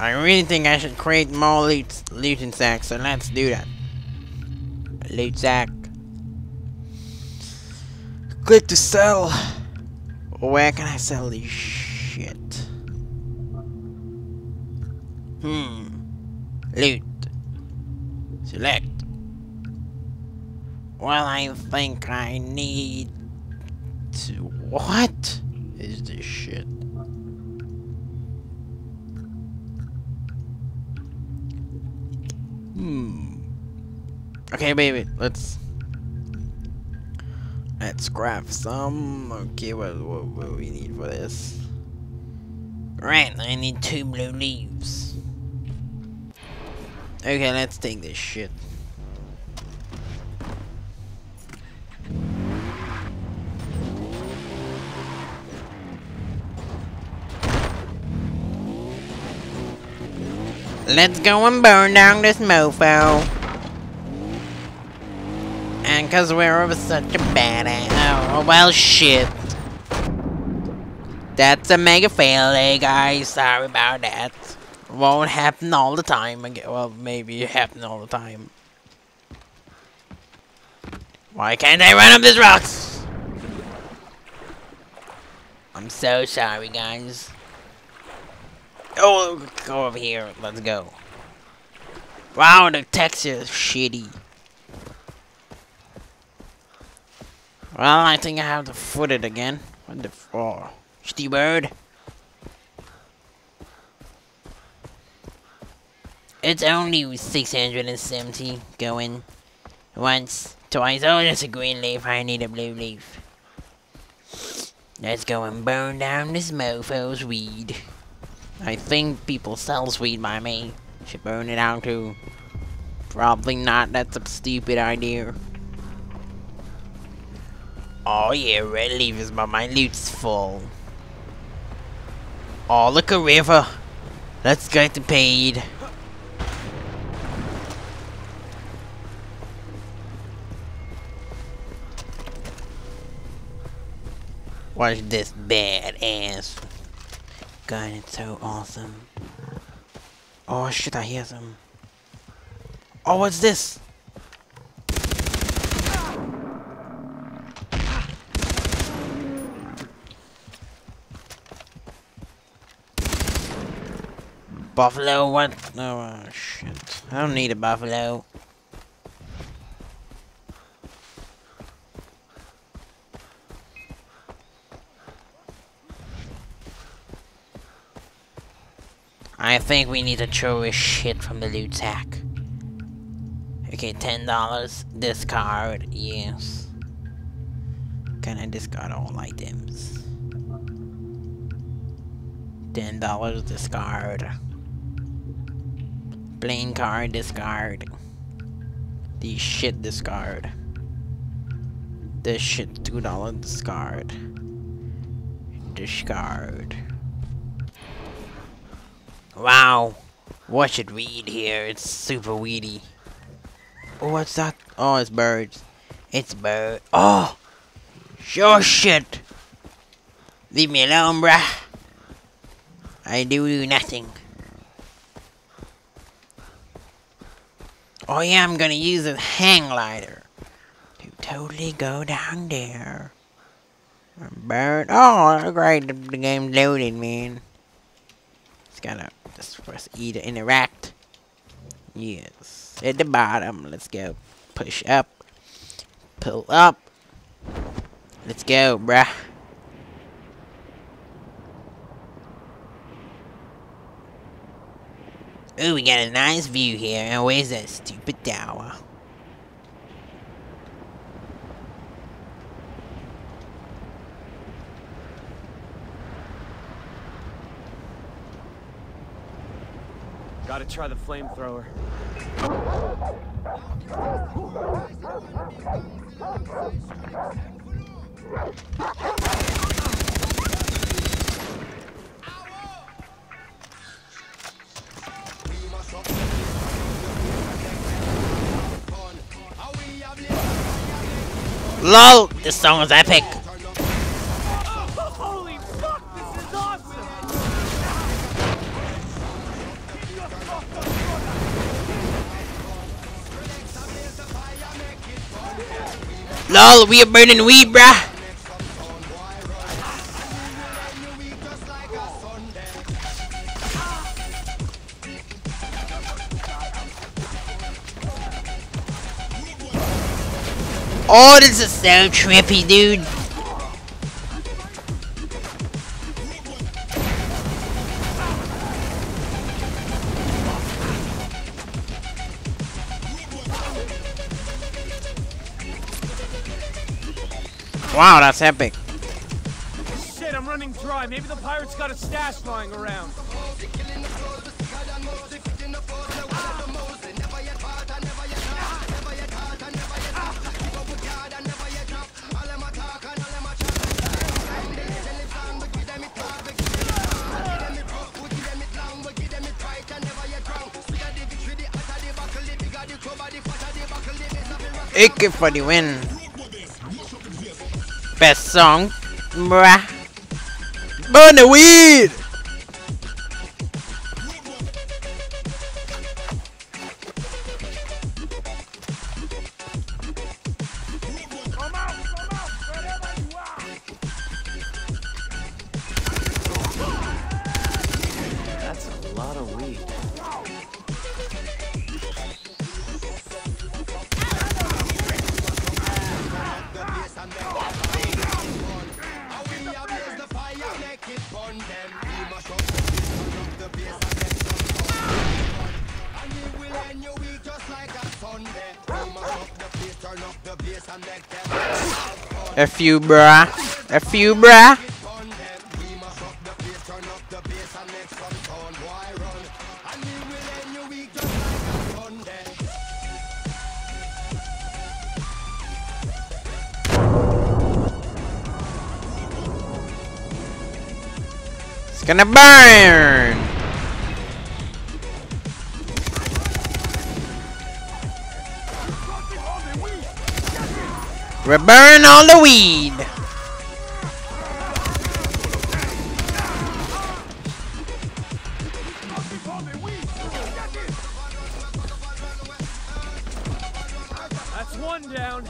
I really think I should create more loot, looting sacks, so let's do that. Loot sack. Click to sell. Where can I sell this shit? Hmm. Loot. Select. Well, I think I need to. What is this shit? Hmm. Okay, baby, let's let's grab some. Okay, what what what we need for this? Right, I need two blue leaves. Okay, let's take this shit. Let's go and burn down this mofo. And cause we're such a badass. Oh, well shit. That's a mega fail, guys? Sorry about that. Won't happen all the time again. Well, maybe it happen all the time. Why can't I run up these rocks? I'm so sorry, guys. Oh, go over here. Let's go. Wow, the is shitty. Well, I think I have to foot it again. What the oh, bird. It's only 670 going once, twice. Oh, that's a green leaf. I need a blue leaf. Let's go and burn down this mofo's weed. I think people sell weed by me. Should burn it out too. Probably not. That's a stupid idea. Oh yeah, red leaves, but my loot's full. Oh, look a river. Let's get the paid. Watch this badass. God, it's so awesome. Oh shit, I hear some. Oh, what's this? Buffalo, what? No, oh, shit. I don't need a buffalo. I think we need to throw his shit from the loot sack. Okay, ten dollars. Discard, yes. Can I discard all items? Ten dollars discard. Plain card discard. The shit discard. This shit two dollar discard. Discard. Wow. What should read here? It's super weedy. Oh, what's that? Oh, it's birds. It's bird. Oh! Sure shit! Leave me alone, bruh. I do nothing. Oh yeah, I'm gonna use a hang glider to totally go down there. Bird. Oh, great! The, game's loaded, man. It's gotta just press E to interact. Yes. At the bottom. Let's go. Push up. Pull up. Let's go, bruh. Ooh, we got a nice view here. And where's that stupid tower? Try the flamethrower. LOL! This song is epic! Lol, we are burning weed, bruh. Oh, this is so trippy, dude. Wow, that's epic. Shit, I'm running dry. Maybe the pirates got a stash lying around. AK for the win. Best song, bruh. Burn the weed. F you, bruh. F you, bruh. It's gonna burn. We're burning all the weed. That's one down.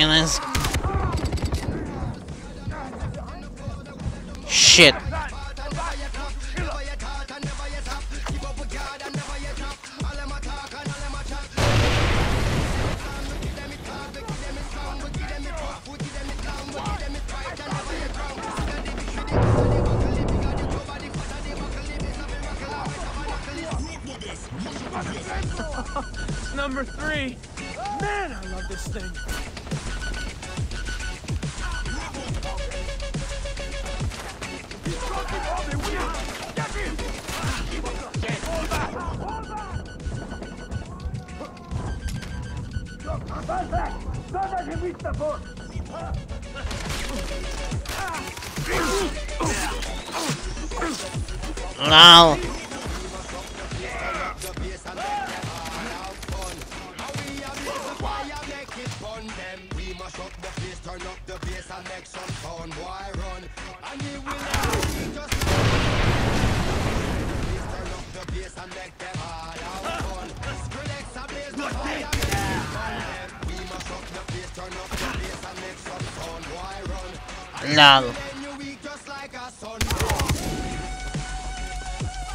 Okay. Shit. Number three. Man, I love this thing. Now. Just make some boy, run. And will not just Please turn up the and make them all out. Skrillex a blaze the fire, make We must up the turn up the and make some boy, run.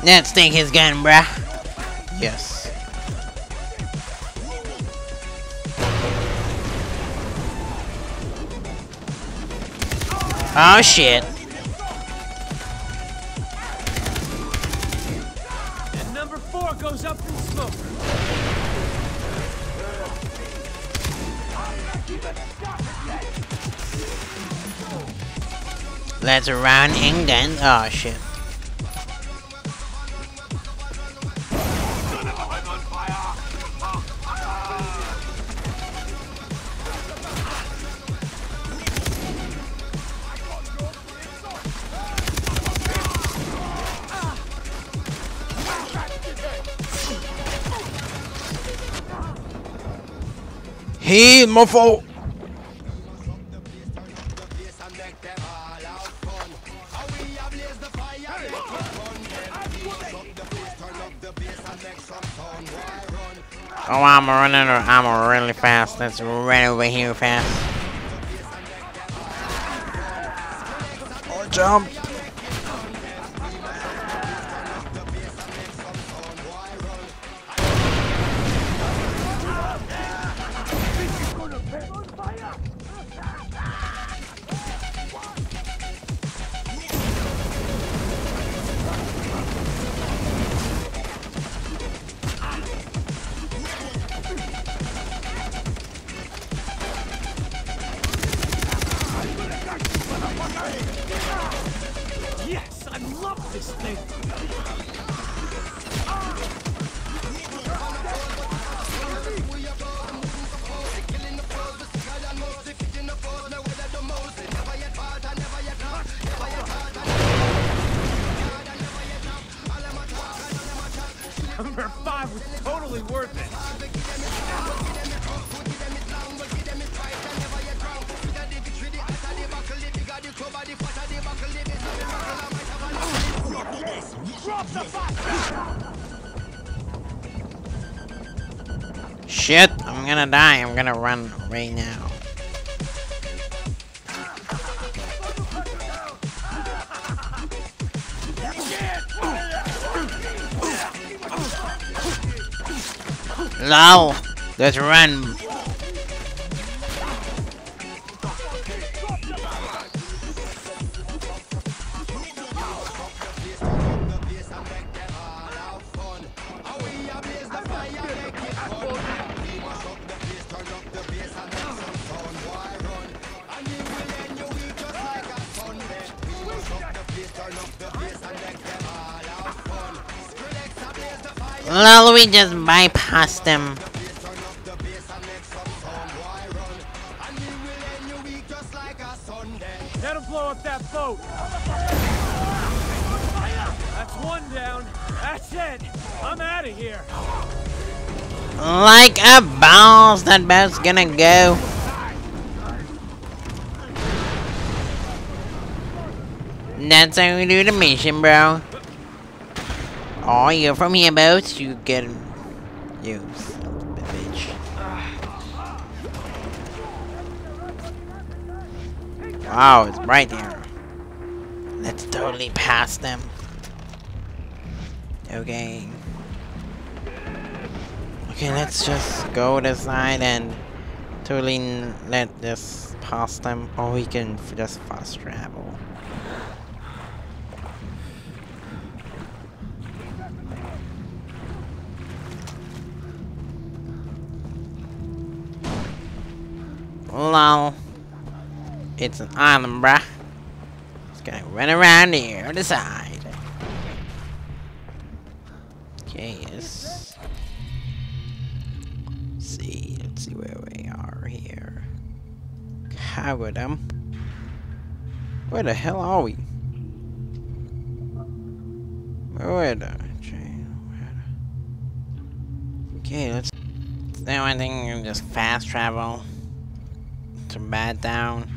Let's take his gun, bruh. Yes. Oh shit. And number four goes up in smoke. Let's run England. Oh shit. He. Oh, I'm running. I'm really fast. Let's run over here fast. Oh, jump. Totally worth it. Shit, I'm gonna die. I'm gonna run right now. Lol. Let's run. Lol, we just bypassed them. That'll blow up that boat. That's one down. That's it. I'm out of here. Like a boss, that boat's gonna go. That's how we do the mission, bro. Oh, you're from here, boats. You get you bitch. Wow, it's right there. Let's totally pass them. Okay. Okay, let's just go this side and totally let this pass them, or we can just fast travel. It's an island, bruh. It's gonna run around here on the side. Okay, yes. Let's see, let's see where we are here. Cowardum. Where the hell are we? Where the the- Okay, let's do one thing and just fast travel to Badtown.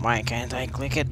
Why can't I click it?